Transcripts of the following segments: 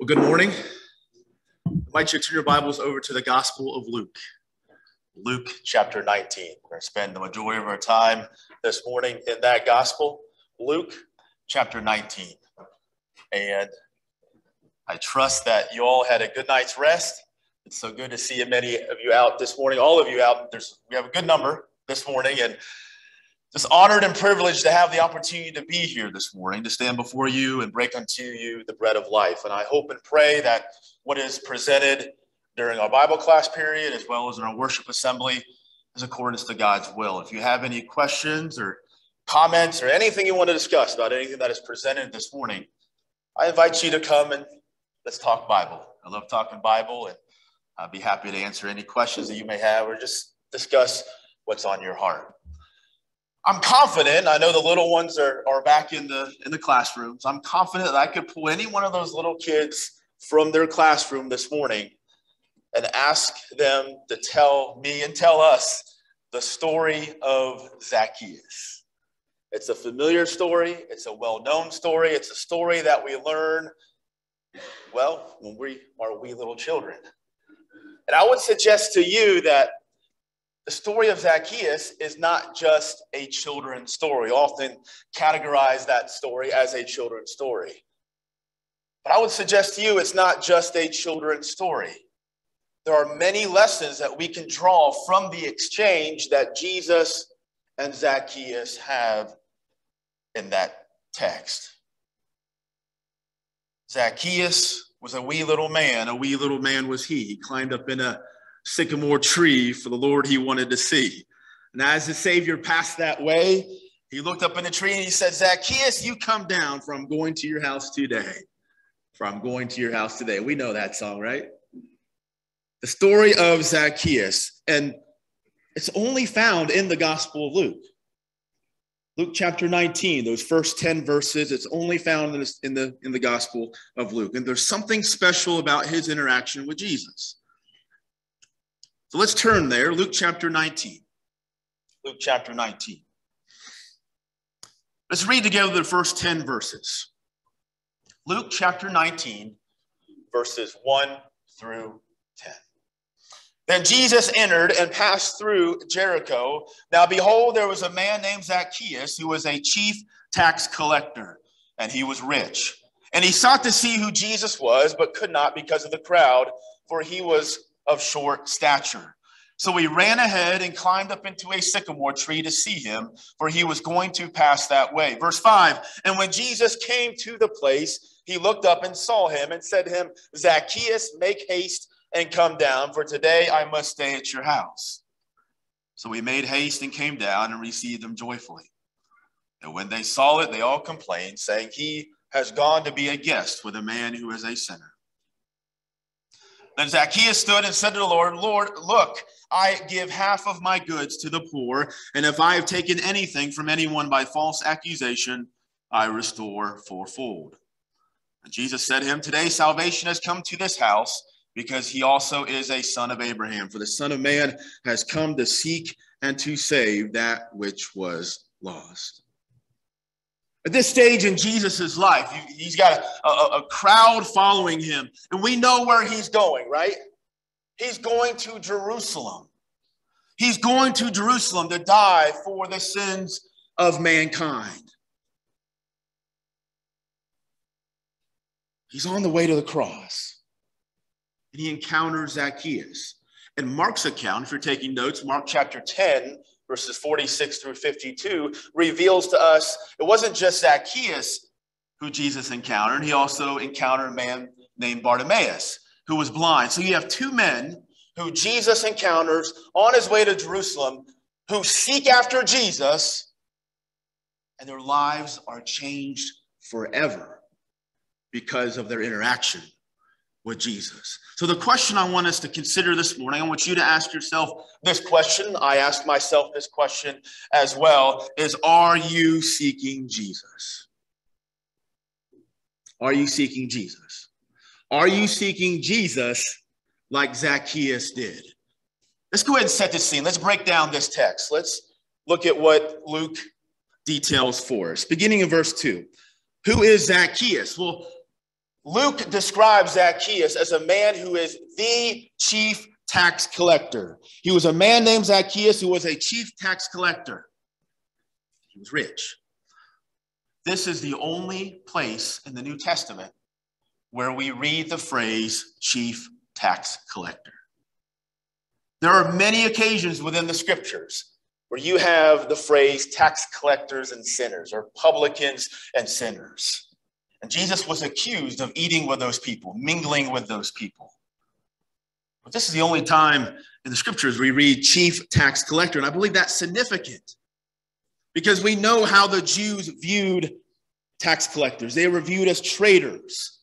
Well, good morning. I invite you to turn your Bibles over to the Gospel of Luke. Luke chapter 19. We're going to spend the majority of our time this morning in that Gospel. Luke chapter 19. And I trust that you all had a good night's rest. It's so good to see many of you out this morning, all of you out. There's we have a good number this morning, and just honored and privileged to have the opportunity to be here this morning, to stand before you and break unto you the bread of life. And I hope and pray that what is presented during our Bible class period, as well as in our worship assembly, is accordance to God's will. If you have any questions or comments or anything you want to discuss about anything that is presented this morning, I invite you to come and let's talk Bible. I love talking Bible, and I'd be happy to answer any questions that you may have or just discuss what's on your heart. I'm confident, I know the little ones are, are back in the in the classrooms. I'm confident that I could pull any one of those little kids from their classroom this morning and ask them to tell me and tell us the story of Zacchaeus. It's a familiar story, it's a well-known story, it's a story that we learn well when we are wee little children. And I would suggest to you that the story of Zacchaeus is not just a children's story. Often categorize that story as a children's story. But I would suggest to you it's not just a children's story. There are many lessons that we can draw from the exchange that Jesus and Zacchaeus have in that text. Zacchaeus was a wee little man. A wee little man was he. He climbed up in a sycamore tree for the Lord he wanted to see. And as the Savior passed that way, he looked up in the tree and he said, Zacchaeus, you come down from going to your house today. From going to your house today. We know that song, right? The story of Zacchaeus. And it's only found in the Gospel of Luke. Luke chapter 19, those first 10 verses, it's only found in, in, the, in the Gospel of Luke. And there's something special about his interaction with Jesus. So let's turn there, Luke chapter 19. Luke chapter 19. Let's read together the first 10 verses. Luke chapter 19, verses 1 through 10. Then Jesus entered and passed through Jericho. Now, behold, there was a man named Zacchaeus who was a chief tax collector, and he was rich. And he sought to see who Jesus was, but could not because of the crowd, for he was of short stature. So he ran ahead and climbed up into a sycamore tree to see him, for he was going to pass that way. Verse 5 And when Jesus came to the place, he looked up and saw him and said to him, Zacchaeus, make haste and come down, for today I must stay at your house. So he made haste and came down and received them joyfully. And when they saw it, they all complained, saying, He has gone to be a guest with a man who is a sinner. Then Zacchaeus stood and said to the Lord, Lord, look, I give half of my goods to the poor, and if I have taken anything from anyone by false accusation, I restore fourfold. And Jesus said to him, Today salvation has come to this house, because he also is a son of Abraham. For the Son of Man has come to seek and to save that which was lost. At this stage in Jesus' life, he's got a, a, a, crowd following him, and we know where he's going, right? He's going to Jerusalem. He's going to Jerusalem to die for the sins of mankind. He's on the way to the cross, and he encounters Zacchaeus. In Mark's account, if you're taking notes, Mark chapter 10, verses 46 through 52, reveals to us it wasn't just Zacchaeus who Jesus encountered, he also encountered a man named Bartimaeus who was blind. So you have two men who Jesus encounters on his way to Jerusalem who seek after Jesus, and their lives are changed forever because of their interaction with Jesus. So, the question I want us to consider this morning, I want you to ask yourself this question. I ask myself this question as well is Are you seeking Jesus? Are you seeking Jesus? Are you seeking Jesus like Zacchaeus did? Let's go ahead and set the scene. Let's break down this text. Let's look at what Luke details for us. Beginning in verse 2. Who is Zacchaeus? Well, Luke describes Zacchaeus as a man who is the chief tax collector. He was a man named Zacchaeus who was a chief tax collector. He was rich. This is the only place in the New Testament where we read the phrase chief tax collector. There are many occasions within the scriptures where you have the phrase tax collectors and sinners or publicans and sinners. And Jesus was accused of eating with those people, mingling with those people. But this is the only time in the scriptures we read chief tax collector. And I believe that's significant because we know how the Jews viewed tax collectors. They were viewed as traitors,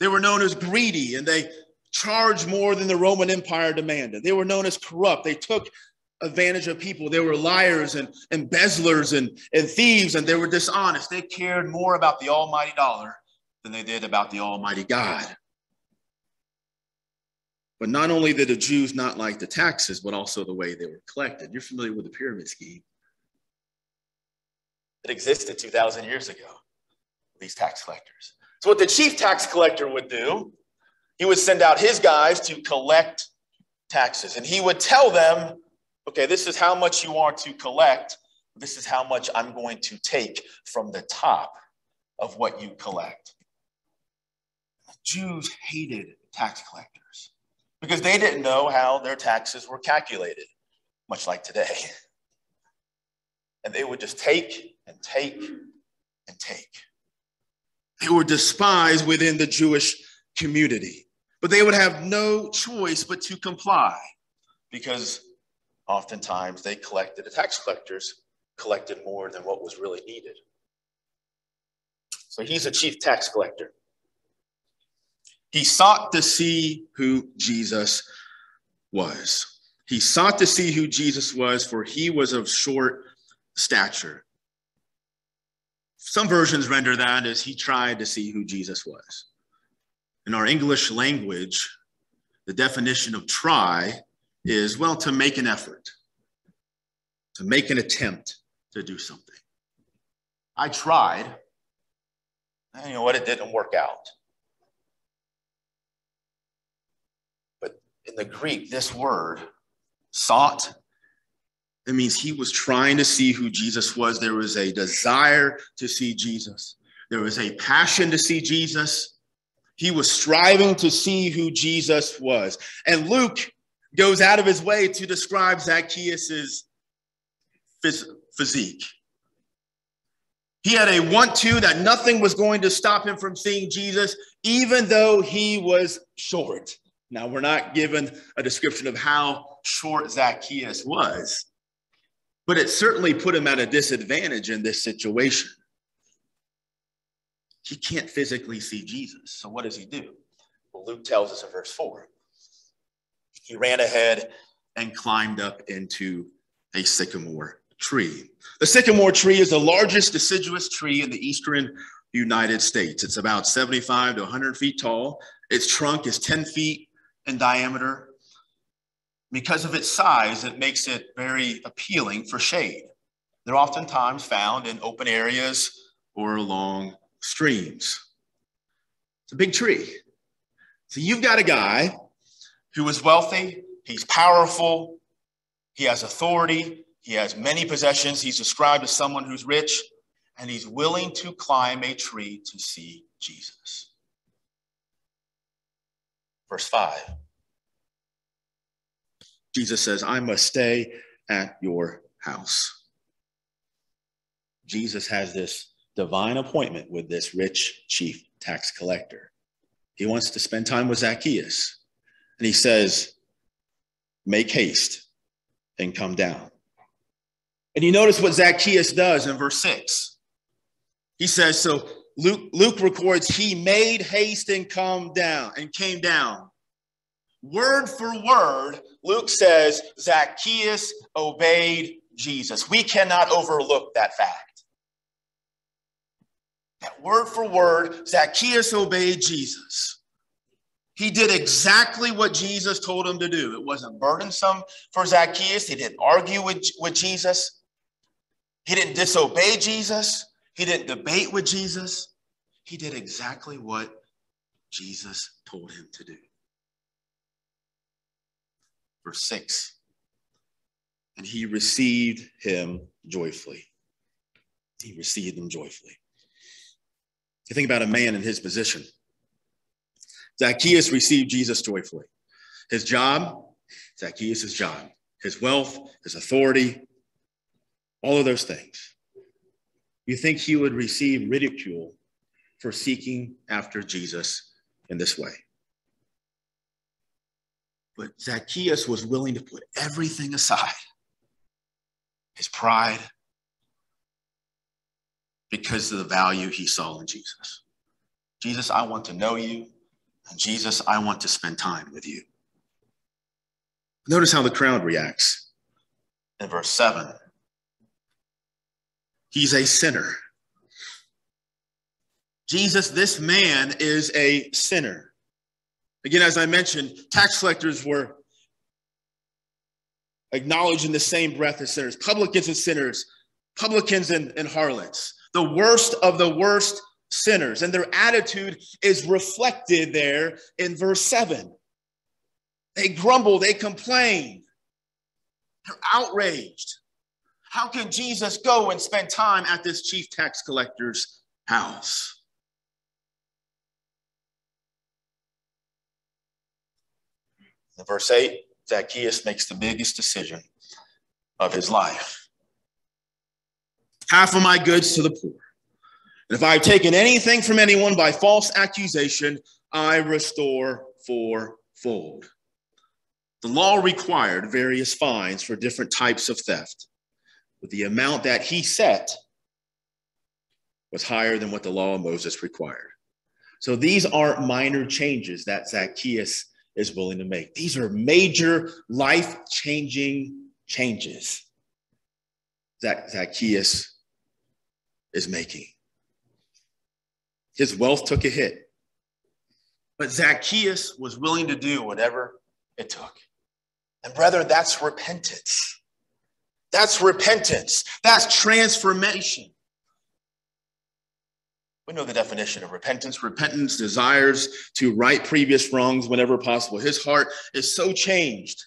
they were known as greedy, and they charged more than the Roman Empire demanded. They were known as corrupt. They took advantage of people. They were liars and embezzlers and, and thieves, and they were dishonest. They cared more about the almighty dollar than they did about the almighty God. But not only did the Jews not like the taxes, but also the way they were collected. You're familiar with the pyramid scheme. It existed 2,000 years ago, these tax collectors. So, what the chief tax collector would do, he would send out his guys to collect taxes, and he would tell them okay, this is how much you are to collect. This is how much I'm going to take from the top of what you collect. Jews hated tax collectors because they didn't know how their taxes were calculated, much like today. And they would just take and take and take. They were despised within the Jewish community, but they would have no choice but to comply because oftentimes they collected, the tax collectors collected more than what was really needed. So he's a chief tax collector. He sought to see who Jesus was. He sought to see who Jesus was, for he was of short stature. Some versions render that as he tried to see who Jesus was. In our English language, the definition of try is, well, to make an effort, to make an attempt to do something. I tried, and you know what? It didn't work out. But in the Greek, this word, sought, it means he was trying to see who Jesus was. There was a desire to see Jesus, there was a passion to see Jesus. He was striving to see who Jesus was. And Luke goes out of his way to describe Zacchaeus's phys- physique. He had a want to that nothing was going to stop him from seeing Jesus, even though he was short. Now, we're not given a description of how short Zacchaeus was, but it certainly put him at a disadvantage in this situation. He can't physically see Jesus. So, what does he do? Well, Luke tells us in verse 4 he ran ahead and climbed up into a sycamore tree. The sycamore tree is the largest deciduous tree in the eastern United States. It's about 75 to 100 feet tall. Its trunk is 10 feet in diameter. Because of its size, it makes it very appealing for shade. They're oftentimes found in open areas or along streams. It's a big tree. So you've got a guy who is wealthy, he's powerful, he has authority, he has many possessions. He's described as someone who's rich, and he's willing to climb a tree to see Jesus. Verse 5 Jesus says, I must stay at your house. Jesus has this divine appointment with this rich chief tax collector. He wants to spend time with Zacchaeus. And he says, Make haste and come down. And you notice what Zacchaeus does in verse 6. He says, So Luke, Luke records, he made haste and come down and came down. Word for word, Luke says, Zacchaeus obeyed Jesus. We cannot overlook that fact. That word for word, Zacchaeus obeyed Jesus. He did exactly what Jesus told him to do. It wasn't burdensome for Zacchaeus. He didn't argue with, with Jesus. He didn't disobey Jesus. He didn't debate with Jesus. He did exactly what Jesus told him to do. Verse 6 And he received him joyfully. He received him joyfully. You think about a man in his position. Zacchaeus received Jesus joyfully. His job, Zacchaeus' job, his wealth, his authority, all of those things. You think he would receive ridicule for seeking after Jesus in this way? But Zacchaeus was willing to put everything aside his pride because of the value he saw in Jesus. Jesus, I want to know you. Jesus, I want to spend time with you. Notice how the crowd reacts in verse 7. He's a sinner. Jesus, this man is a sinner. Again, as I mentioned, tax collectors were acknowledged in the same breath as sinners, publicans and sinners, publicans and, and harlots, the worst of the worst sinners. And their attitude is reflected there in verse 7. They grumble, they complain, they're outraged. How can Jesus go and spend time at this chief tax collector's house? In verse 8, Zacchaeus makes the biggest decision of his life. Half of my goods to the poor. And if I've taken anything from anyone by false accusation, I restore fourfold. The law required various fines for different types of theft, but the amount that he set was higher than what the law of Moses required. So these aren't minor changes that Zacchaeus is willing to make. These are major life changing changes that Zacchaeus is making. His wealth took a hit, but Zacchaeus was willing to do whatever it took. And, brother, that's repentance. That's repentance. That's transformation. We know the definition of repentance. Repentance desires to right previous wrongs whenever possible. His heart is so changed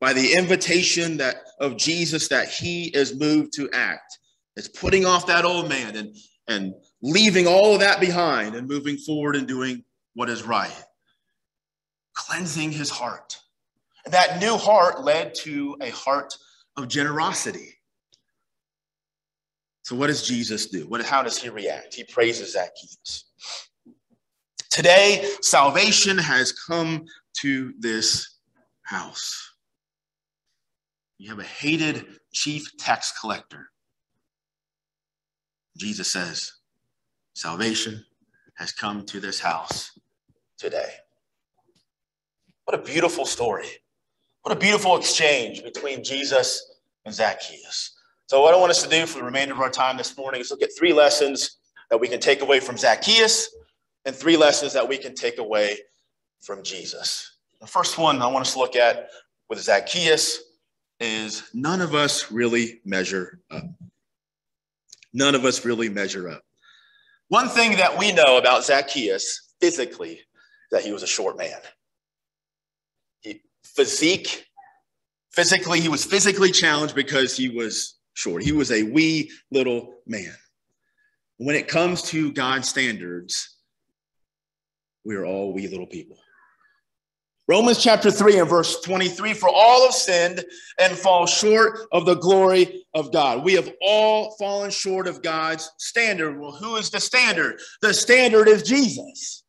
by the invitation that of Jesus that he is moved to act. It's putting off that old man and, and leaving all of that behind and moving forward and doing what is right. Cleansing his heart. That new heart led to a heart of generosity. So, what does Jesus do? What, how does he react? He praises Zacchaeus. Today, salvation has come to this house. You have a hated chief tax collector. Jesus says, Salvation has come to this house today. What a beautiful story. What a beautiful exchange between Jesus and Zacchaeus. So, what I want us to do for the remainder of our time this morning is look at three lessons that we can take away from Zacchaeus and three lessons that we can take away from Jesus. The first one I want us to look at with Zacchaeus is none of us really measure up. None of us really measure up. One thing that we know about Zacchaeus physically that he was a short man. He, physique, physically, he was physically challenged because he was short. He was a wee little man. When it comes to God's standards, we are all wee little people. Romans chapter 3 and verse 23 For all have sinned and fall short of the glory of God. We have all fallen short of God's standard. Well, who is the standard? The standard is Jesus.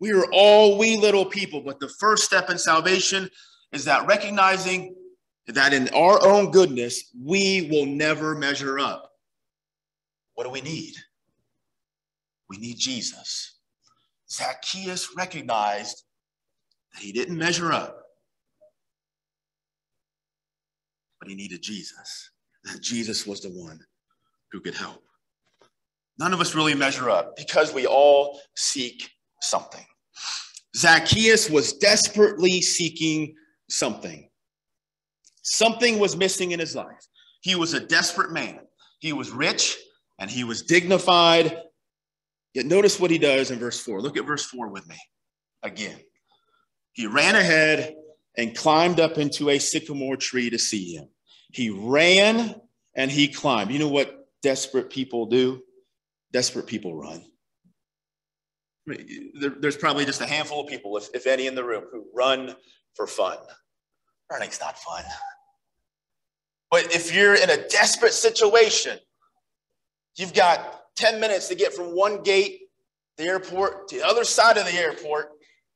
We are all wee little people, but the first step in salvation is that recognizing that in our own goodness, we will never measure up. What do we need? We need Jesus. Zacchaeus recognized that he didn't measure up, but he needed Jesus, that Jesus was the one who could help. None of us really measure up because we all seek something. Zacchaeus was desperately seeking something. Something was missing in his life. He was a desperate man. He was rich and he was dignified, Yet notice what he does in verse 4. Look at verse 4 with me again. He ran ahead and climbed up into a sycamore tree to see him. He ran and he climbed. You know what desperate people do? Desperate people run. there's probably just a handful of people, if, if any, in the room who run for fun. Running's not fun. But if you're in a desperate situation, you've got 10 minutes to get from one gate, the airport, to the other side of the airport,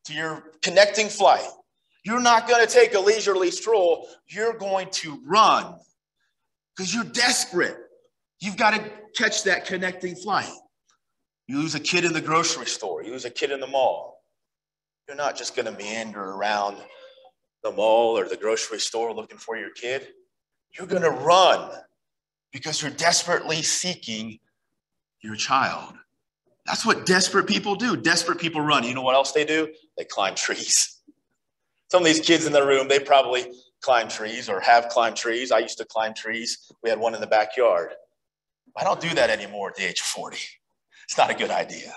to your connecting flight. You're not going to take a leisurely stroll. You're going to run because you're desperate. You've got to catch that connecting flight. You lose a kid in the grocery store, you lose a kid in the mall. You're not just going to meander around the mall or the grocery store looking for your kid. You're going to run because you're desperately seeking your child. That's what desperate people do. Desperate people run. You know what else they do? They climb trees. Some of these kids in the room, they probably climb trees or have climbed trees. I used to climb trees. We had one in the backyard. I don't do that anymore at the age of 40. It's not a good idea.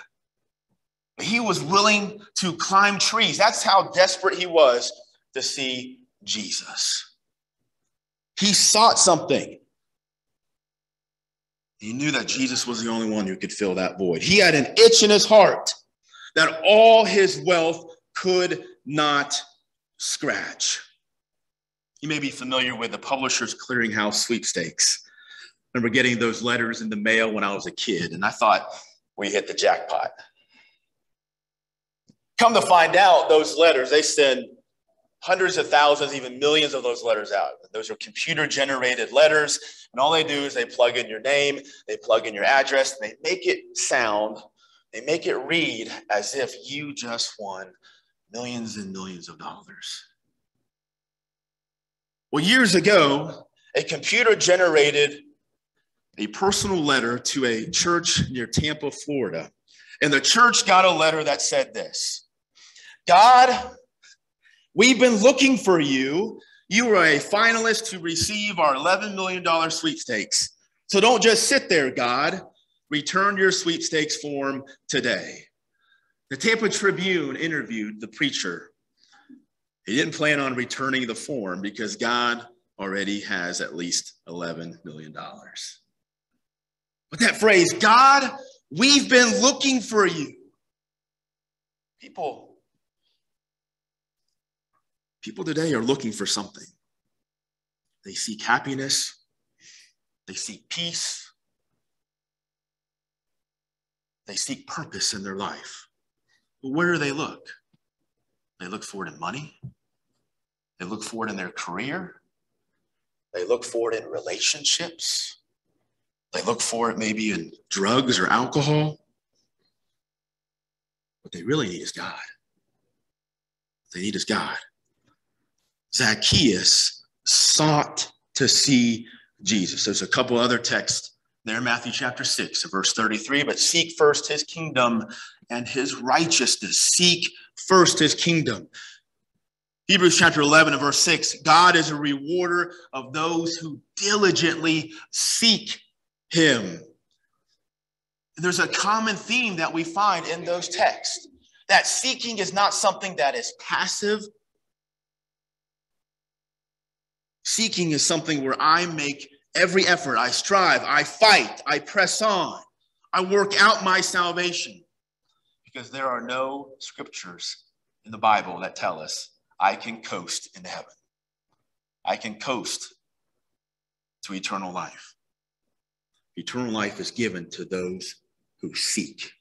But he was willing to climb trees. That's how desperate he was to see Jesus. He sought something. He knew that Jesus was the only one who could fill that void. He had an itch in his heart that all his wealth could not scratch. You may be familiar with the Publishers Clearinghouse sweepstakes. I remember getting those letters in the mail when I was a kid, and I thought we hit the jackpot. Come to find out, those letters, they send hundreds of thousands, even millions of those letters out. Those are computer generated letters. And all they do is they plug in your name, they plug in your address, and they make it sound, they make it read as if you just won millions and millions of dollars. Well, years ago, a computer generated a personal letter to a church near Tampa, Florida. And the church got a letter that said this God, we've been looking for you. You are a finalist to receive our $11 million sweepstakes. So don't just sit there, God. Return your sweepstakes form today. The Tampa Tribune interviewed the preacher. He didn't plan on returning the form because God already has at least $11 million. But that phrase, God, we've been looking for you. People, people today are looking for something. They seek happiness, they seek peace, they seek purpose in their life. But where do they look? They look for it in money. They look for it in their career. They look for it in relationships. They look for it maybe in drugs or alcohol. What they really need is God. What they need is God. Zacchaeus sought to see Jesus. There's a couple other texts there, Matthew chapter 6, verse 33. But seek first his kingdom and his righteousness. Seek first his kingdom. Hebrews chapter 11 and verse 6 God is a rewarder of those who diligently seek him. There's a common theme that we find in those texts that seeking is not something that is passive. Seeking is something where I make every effort, I strive, I fight, I press on, I work out my salvation. Because there are no scriptures in the Bible that tell us I can coast into heaven. I can coast to eternal life. Eternal life is given to those who seek.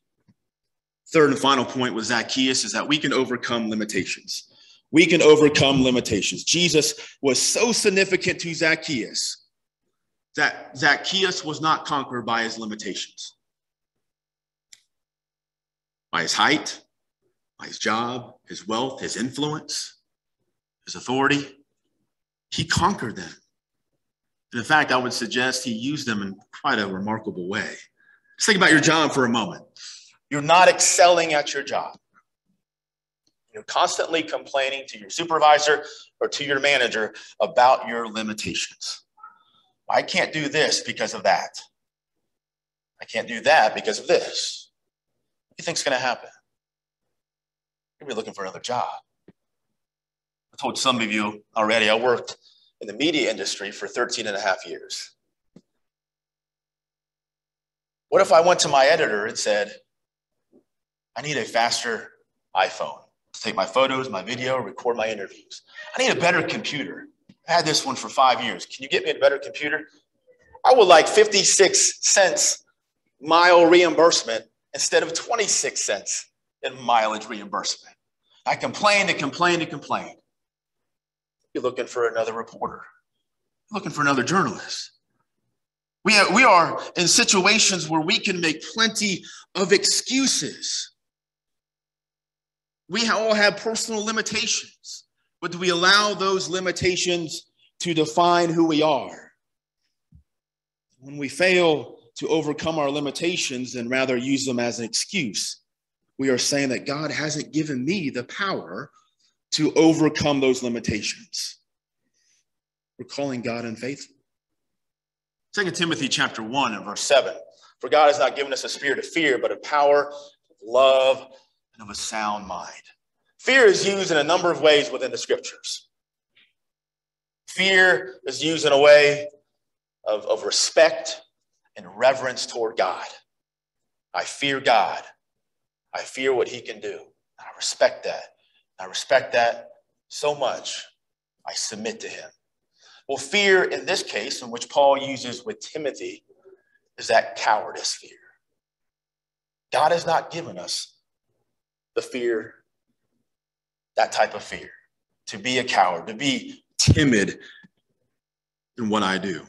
Third and final point with Zacchaeus is that we can overcome limitations. We can overcome limitations. Jesus was so significant to Zacchaeus that Zacchaeus was not conquered by his limitations, by his height, by his job, his wealth, his influence, his authority. He conquered them. And in fact, I would suggest he used them in quite a remarkable way. Just think about your job for a moment. You're not excelling at your job. You're constantly complaining to your supervisor or to your manager about your limitations. I can't do this because of that. I can't do that because of this. What do you think's going to happen? You'll be looking for another job. I told some of you already, I worked in the media industry for 13 and a half years. What if I went to my editor and said, I need a faster iPhone to take my photos, my video, record my interviews. I need a better computer. I had this one for five years. Can you get me a better computer? I would like 56 cents mile reimbursement instead of 26 cents in mileage reimbursement. I complained and complained and complained. You're looking for another reporter, looking for another journalist. We we are in situations where we can make plenty of excuses. We all have personal limitations, but do we allow those limitations to define who we are? When we fail to overcome our limitations and rather use them as an excuse, we are saying that God hasn't given me the power to overcome those limitations. We're calling God unfaithful. Second Timothy chapter 1 and verse 7. For God has not given us a spirit of fear, but of power, love, and of a sound mind. Fear is used in a number of ways within the scriptures. Fear is used in a way of, of respect and reverence toward God. I fear God. I fear what he can do. I respect that. I respect that so much. I submit to him. Well, fear in this case, in which Paul uses with Timothy, is that cowardice fear. God has not given us the fear, that type of fear, to be a coward, to be timid in what I do.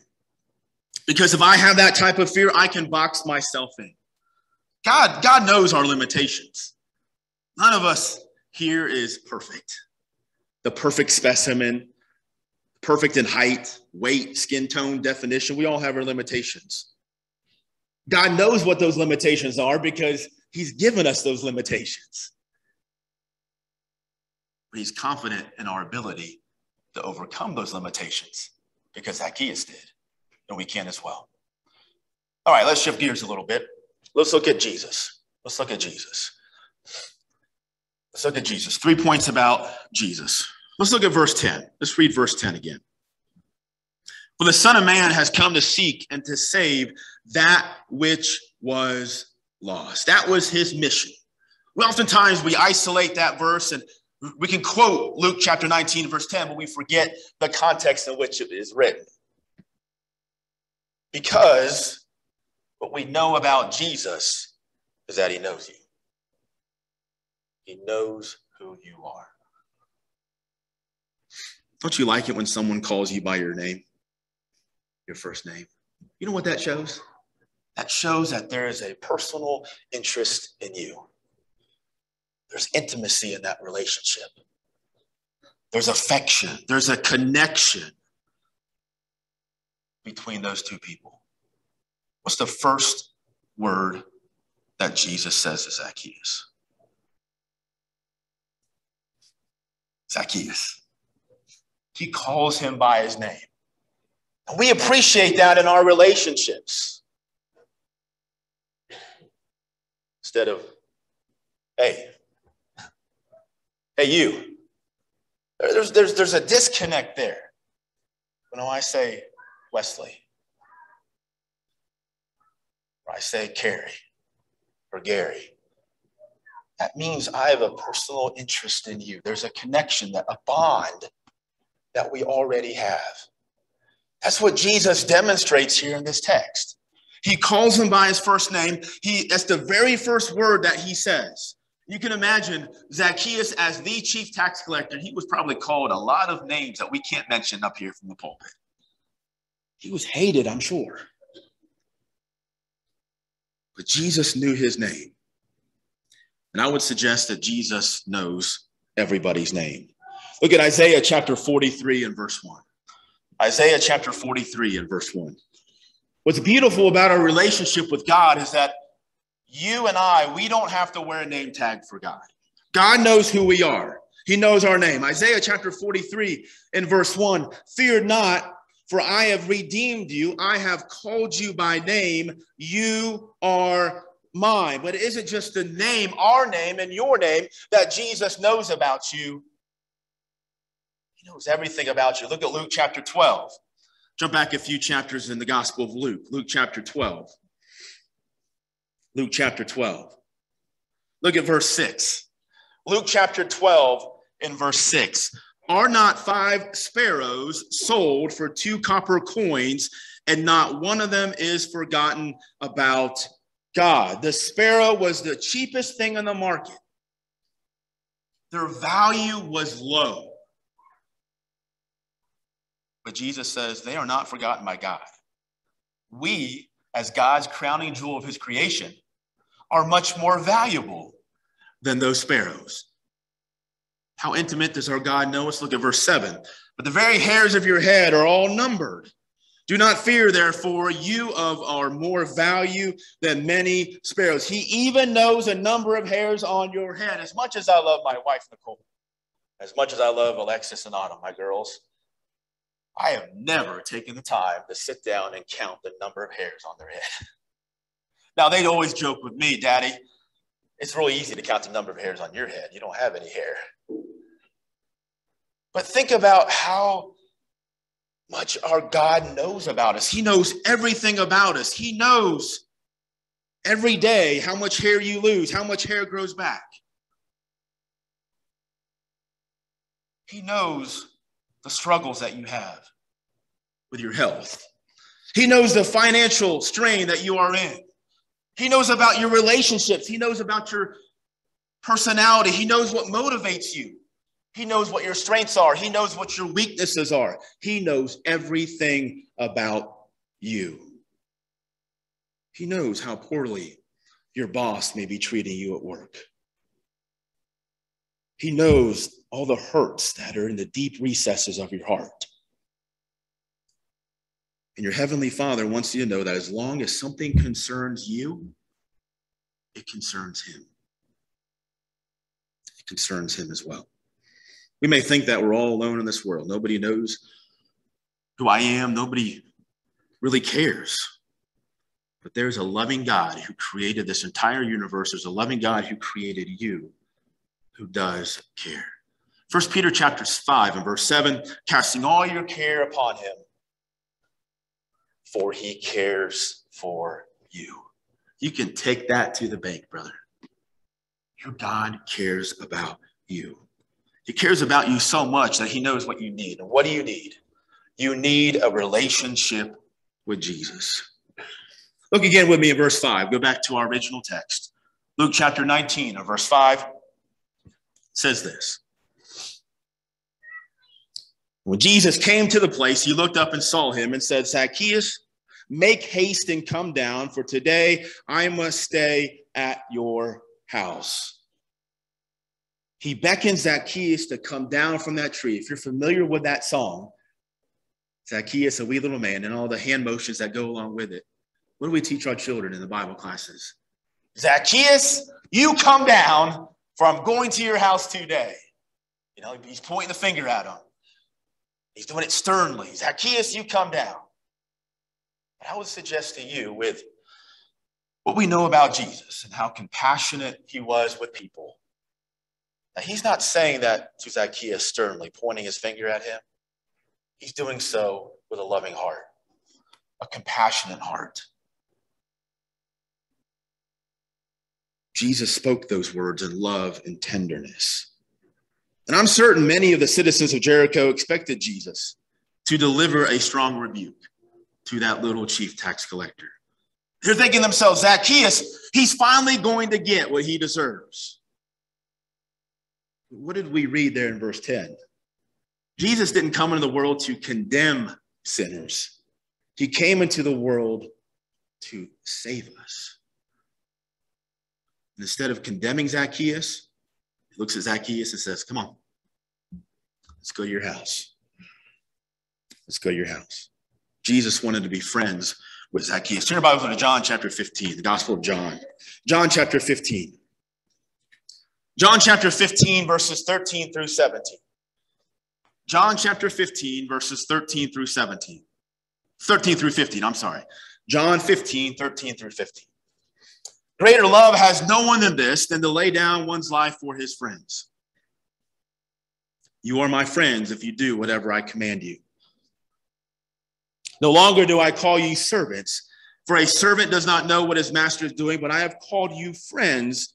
Because if I have that type of fear, I can box myself in. God, God knows our limitations. None of us here is perfect. The perfect specimen, perfect in height, weight, skin tone, definition. We all have our limitations. God knows what those limitations are because He's given us those limitations. But He's confident in our ability to overcome those limitations because Zacchaeus did, and we can as well. All right, let's shift gears a little bit. Let's look at Jesus. Let's look at Jesus. Let's look at Jesus. Three points about Jesus. Let's look at verse 10. Let's read verse 10 again. For the Son of Man has come to seek and to save that which was lost. That was his mission. We oftentimes we isolate that verse and we can quote Luke chapter 19, verse 10, but we forget the context in which it is written. Because what we know about Jesus is that he knows you. He knows who you are. Don't you like it when someone calls you by your name, your first name? You know what that shows? That shows that there is a personal interest in you. There's intimacy in that relationship. There's affection. There's a connection between those two people. What's the first word that Jesus says to Zacchaeus? Zacchaeus. He calls him by his name. And we appreciate that in our relationships. Instead of, hey, hey, you. There's, there's, there's a disconnect there. When I say Wesley, or I say Carrie, or Gary, that means I have a personal interest in you. There's a connection, that a bond that we already have. That's what Jesus demonstrates here in this text. He calls him by his first name. He that's the very first word that he says. You can imagine Zacchaeus as the chief tax collector. He was probably called a lot of names that we can't mention up here from the pulpit. He was hated, I'm sure. But Jesus knew his name. And I would suggest that Jesus knows everybody's name. Look at Isaiah chapter 43 and verse 1. Isaiah chapter 43 and verse 1. What's beautiful about our relationship with God is that you and I, we don't have to wear a name tag for God. God knows who we are. He knows our name. Isaiah chapter 43 and verse 1 Fear not, for I have redeemed you. I have called you by name. You are mine. But it isn't just the name, our name, and your name that Jesus knows about you. He knows everything about you. Look at Luke chapter 12. Jump back a few chapters in the Gospel of Luke, Luke chapter 12. Luke chapter 12. Look at verse 6. Luke chapter 12 in verse 6. Are not five sparrows sold for two copper coins, and not one of them is forgotten about God? The sparrow was the cheapest thing in the market, their value was low. But Jesus says they are not forgotten by God. We, as God's crowning jewel of his creation, are much more valuable than those sparrows. How intimate does our God know us? Look at verse 7. But the very hairs of your head are all numbered. Do not fear, therefore, you of are more value than many sparrows. He even knows a number of hairs on your head. As much as I love my wife, Nicole, as much as I love Alexis and Autumn, my girls, I have never taken the time to sit down and count the number of hairs on their head. Now, they'd always joke with me, Daddy, it's really easy to count the number of hairs on your head. You don't have any hair. But think about how much our God knows about us. He knows everything about us. He knows every day how much hair you lose, how much hair grows back. He knows the struggles that you have with your health. He knows the financial strain that you are in. He knows about your relationships. He knows about your personality. He knows what motivates you. He knows what your strengths are. He knows what your weaknesses are. He knows everything about you. He knows how poorly your boss may be treating you at work. He knows all the hurts that are in the deep recesses of your heart. And your Heavenly Father wants you to know that as long as something concerns you, it concerns Him. It concerns Him as well. We may think that we're all alone in this world. Nobody knows who I am, nobody really cares. But there's a loving God who created this entire universe. There's a loving God who created you who does care. First Peter chapter 5 and verse 7, casting all your care upon him for he cares for you. You can take that to the bank, brother. Your God cares about you. He cares about you so much that he knows what you need. And what do you need? You need a relationship with Jesus. Look again with me in verse 5. Go back to our original text. Luke chapter 19 or verse 5 says this. When Jesus came to the place, he looked up and saw him and said, Zacchaeus, Make haste and come down, for today I must stay at your house. He beckons Zacchaeus to come down from that tree. If you're familiar with that song, Zacchaeus, a wee little man, and all the hand motions that go along with it. What do we teach our children in the Bible classes? Zacchaeus, you come down, for I'm going to your house today. You know, he's pointing the finger at him. He's doing it sternly. Zacchaeus, you come down. I would suggest to you, with what we know about Jesus and how compassionate he was with people, that he's not saying that to Zacchaeus sternly, pointing his finger at him. He's doing so with a loving heart, a compassionate heart. Jesus spoke those words in love and tenderness. And I'm certain many of the citizens of Jericho expected Jesus to deliver a strong rebuke to that little chief tax collector. They're thinking themselves, Zacchaeus, he's finally going to get what he deserves. What did we read there in verse 10? Jesus didn't come into the world to condemn sinners, he came into the world to save us. And instead of condemning Zacchaeus, he looks at Zacchaeus and says, Come on, let's go to your house. Let's go to your house. Jesus wanted to be friends with Zacchaeus. Turn your Bibles to John chapter 15, the Gospel of John. John chapter 15. John chapter 15, verses 13 through 17. John chapter 15, verses 13 through 17. 13 through 15, I'm sorry. John 15, 13 through 15. Greater love has no one than this than to lay down one's life for his friends. You are my friends if you do whatever I command you. No longer do I call you servants, for a servant does not know what his master is doing, but I have called you friends.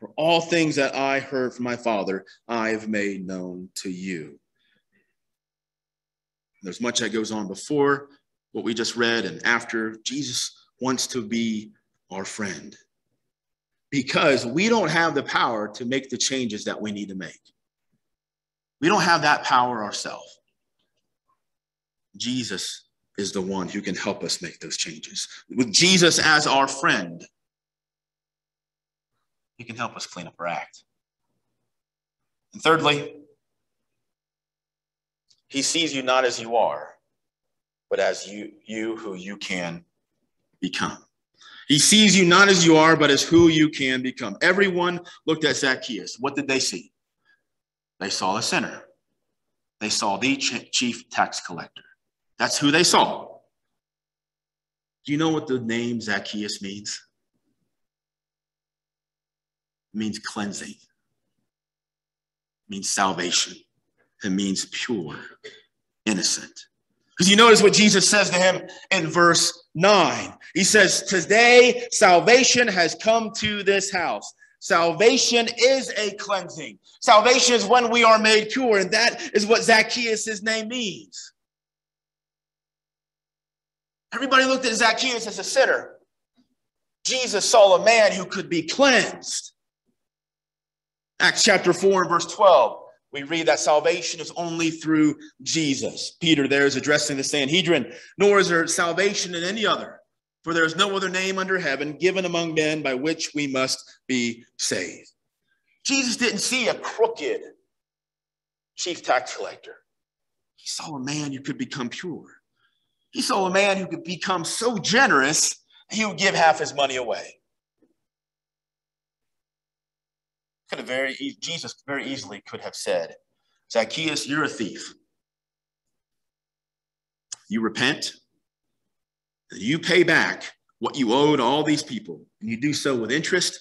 For all things that I heard from my Father, I have made known to you. There's much that goes on before what we just read and after. Jesus wants to be our friend because we don't have the power to make the changes that we need to make. We don't have that power ourselves. Jesus is the one who can help us make those changes. With Jesus as our friend, he can help us clean up our act. And thirdly, he sees you not as you are, but as you, you who you can become. He sees you not as you are, but as who you can become. Everyone looked at Zacchaeus. What did they see? They saw a sinner. They saw the chief tax collector. That's who they saw. Do you know what the name Zacchaeus means? It means cleansing. It means salvation. It means pure, innocent. Because you notice what Jesus says to him in verse 9. He says, Today salvation has come to this house. Salvation is a cleansing. Salvation is when we are made pure, and that is what Zacchaeus' name means. Everybody looked at Zacchaeus as a sinner. Jesus saw a man who could be cleansed. Acts chapter 4 and verse 12 we read that salvation is only through Jesus. Peter there is addressing the Sanhedrin, nor is there salvation in any other, for there is no other name under heaven given among men by which we must be saved. Jesus didn't see a crooked chief tax collector. He saw a man who could become pure. He saw a man who could become so generous, he would give half his money away. could have very Jesus very easily could have said, Zacchaeus, you're a thief. You repent, you pay back what you owe to all these people, and you do so with interest,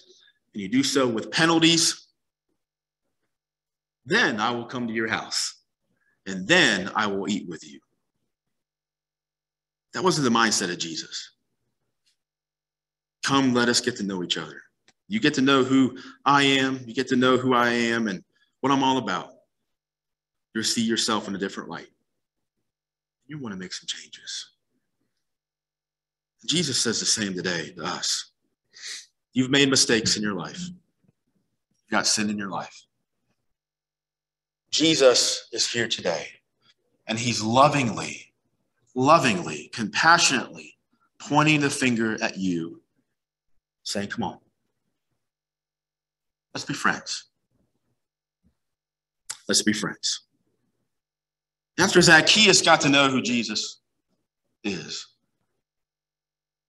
and you do so with penalties. Then I will come to your house, and then I will eat with you. That wasn't the mindset of Jesus. Come, let us get to know each other. You get to know who I am, you get to know who I am and what I'm all about. You'll see yourself in a different light. You want to make some changes. Jesus says the same today to us. You've made mistakes in your life. You've got sin in your life. Jesus is here today, and he's lovingly, lovingly, compassionately pointing the finger at you, saying, Come on, Let's be friends. Let's be friends. After Zacchaeus got to know who Jesus is,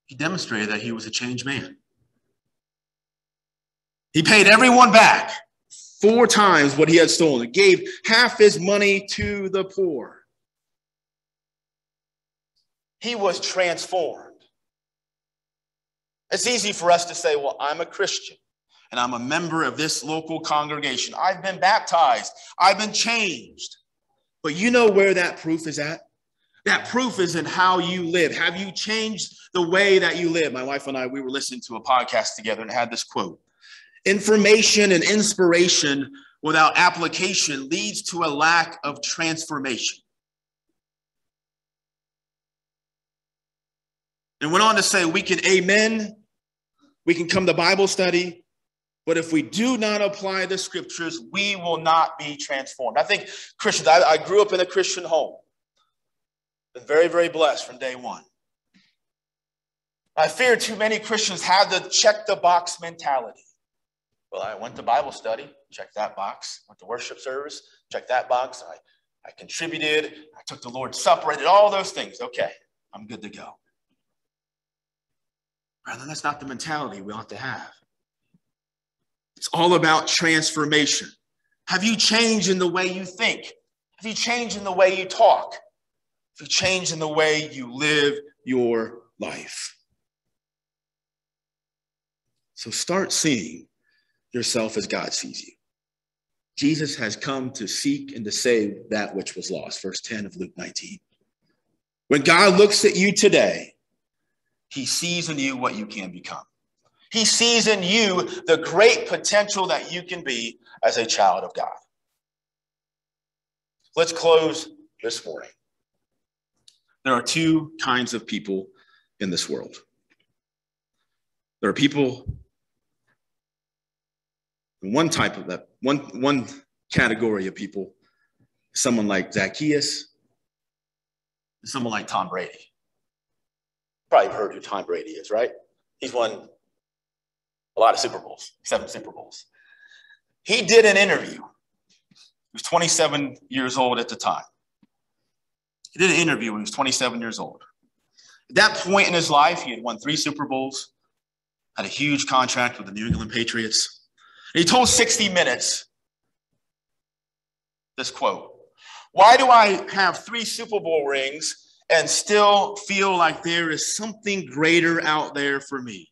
he demonstrated that he was a changed man. He paid everyone back four times what he had stolen, gave half his money to the poor. He was transformed. It's easy for us to say, well, I'm a Christian and I'm a member of this local congregation. I've been baptized, I've been changed. But you know where that proof is at? That proof is in how you live. Have you changed the way that you live? My wife and I, we were listening to a podcast together and had this quote Information and inspiration without application leads to a lack of transformation. And went on to say, we can amen, we can come to Bible study, but if we do not apply the scriptures, we will not be transformed. I think Christians, I, I grew up in a Christian home. Been very, very blessed from day one. I fear too many Christians have the check the box mentality. Well, I went to Bible study, check that box. Went to worship service, check that box. I, I contributed, I took the Lord's Supper, I did all those things. Okay, I'm good to go. Brother, that's not the mentality we ought to have. It's all about transformation. Have you changed in the way you think? Have you changed in the way you talk? Have you changed in the way you live your life? So start seeing yourself as God sees you. Jesus has come to seek and to save that which was lost. Verse 10 of Luke 19. When God looks at you today, he sees in you what you can become. He sees in you the great potential that you can be as a child of God. Let's close this morning. There are two kinds of people in this world. There are people, one type of that, one, one category of people, someone like Zacchaeus, someone like Tom Brady. Probably heard who Tom Brady is, right? He's won a lot of Super Bowls, seven Super Bowls. He did an interview. He was 27 years old at the time. He did an interview when he was 27 years old. At that point in his life, he had won three Super Bowls, had a huge contract with the New England Patriots. And he told 60 Minutes this quote Why do I have three Super Bowl rings and still feel like there is something greater out there for me?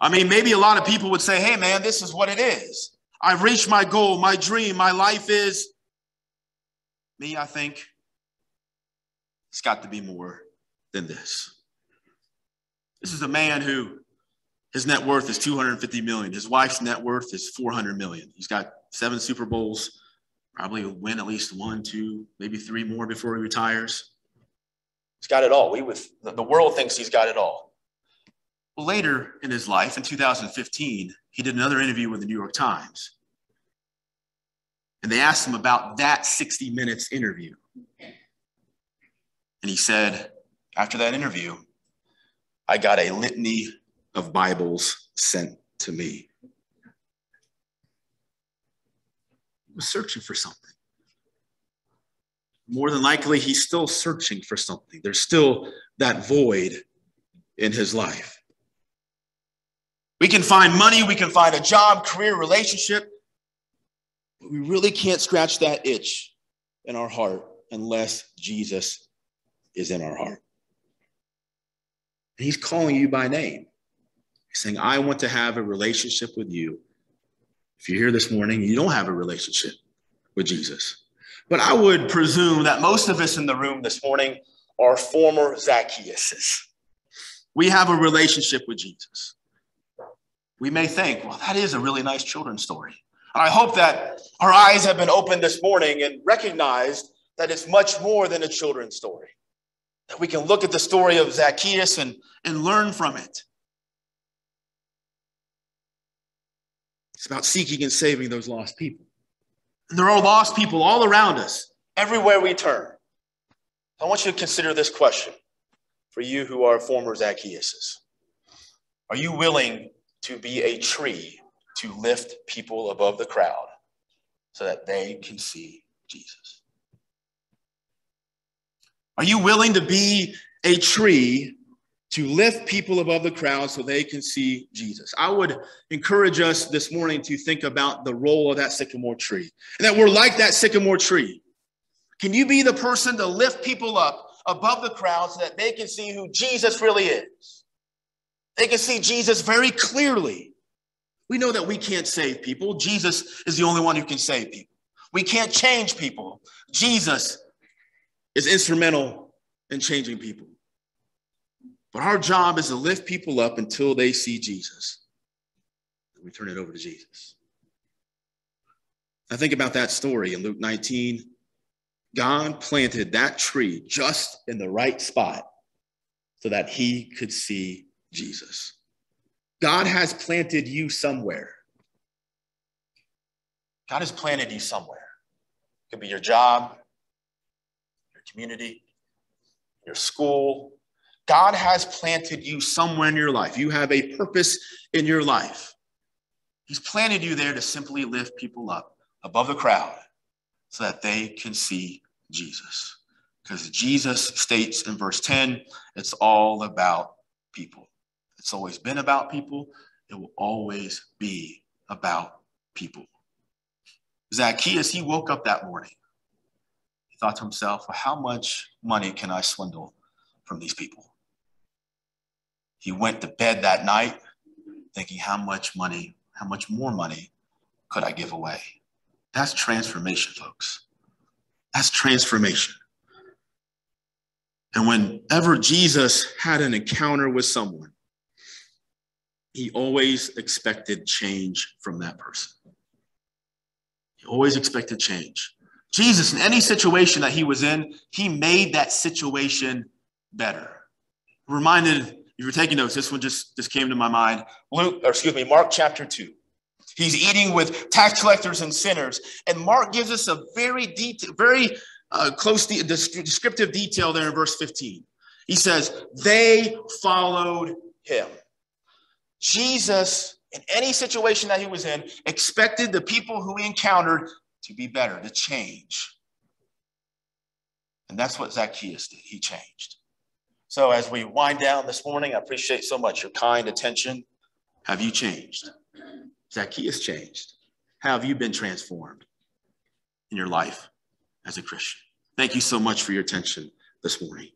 I mean, maybe a lot of people would say, hey, man, this is what it is. I've reached my goal, my dream, my life is. Me, I think it's got to be more than this. This is a man who his net worth is 250 million. His wife's net worth is 400 million. He's got seven Super Bowls, probably win at least one, two, maybe three more before he retires. He's got it all. We with the world thinks he's got it all. Later in his life, in 2015, he did another interview with the New York Times. And they asked him about that 60 minutes interview. And he said, after that interview, I got a litany of Bibles sent to me. I was searching for something. More than likely, he's still searching for something. There's still that void in his life. We can find money, we can find a job, career, relationship, but we really can't scratch that itch in our heart unless Jesus is in our heart. And He's calling you by name. He's saying, I want to have a relationship with you. If you're here this morning, you don't have a relationship with Jesus. But I would presume that most of us in the room this morning are former Zacchaeuses. We have a relationship with Jesus. We may think, well, that is a really nice children's story. And I hope that our eyes have been opened this morning and recognized that it's much more than a children's story that we can look at the story of Zacchaeus and, and learn from it. It's about seeking and saving those lost people. And there are lost people all around us, everywhere we turn. I want you to consider this question for you who are former Zacchaeuses. Are you willing to be a tree to lift people above the crowd so that they can see Jesus? Are you willing to be a tree to lift people above the crowd so they can see Jesus? I would encourage us this morning to think about the role of that sycamore tree and that we're like that sycamore tree. Can you be the person to lift people up above the crowd so that they can see who Jesus really is? They can see Jesus very clearly. We know that we can't save people. Jesus is the only one who can save people. We can't change people. Jesus is instrumental in changing people. But our job is to lift people up until they see Jesus. We turn it over to Jesus. I think about that story in Luke 19. God planted that tree just in the right spot so that he could see Jesus. God has planted you somewhere. God has planted you somewhere. It could be your job, your community, your school. God has planted you somewhere in your life. You have a purpose in your life. He's planted you there to simply lift people up above the crowd so that they can see Jesus. Because Jesus states in verse 10, it's all about people. It's always been about people. It will always be about people. Zacchaeus, he woke up that morning he thought to himself, well, how much money can I swindle from these people? He went to bed that night thinking, how much money, how much more money could I give away? That's transformation, folks. That's transformation. And whenever Jesus had an encounter with someone, he always expected change from that person. He always expected change. Jesus, in any situation that he was in, he made that situation better. Reminded, if you're taking notes, this one just, just came to my mind. Luke, or excuse me, Mark chapter 2. He's eating with tax collectors and sinners. And Mark gives us a very detail, very uh, close de- descriptive detail there in verse 15. He says, They followed him. Jesus, in any situation that he was in, expected the people who he encountered to be better, to change. And that's what Zacchaeus did. He changed. So as we wind down this morning, I appreciate so much your kind attention. Have you changed? Zacchaeus changed. How have you been transformed in your life as a Christian? Thank you so much for your attention this morning.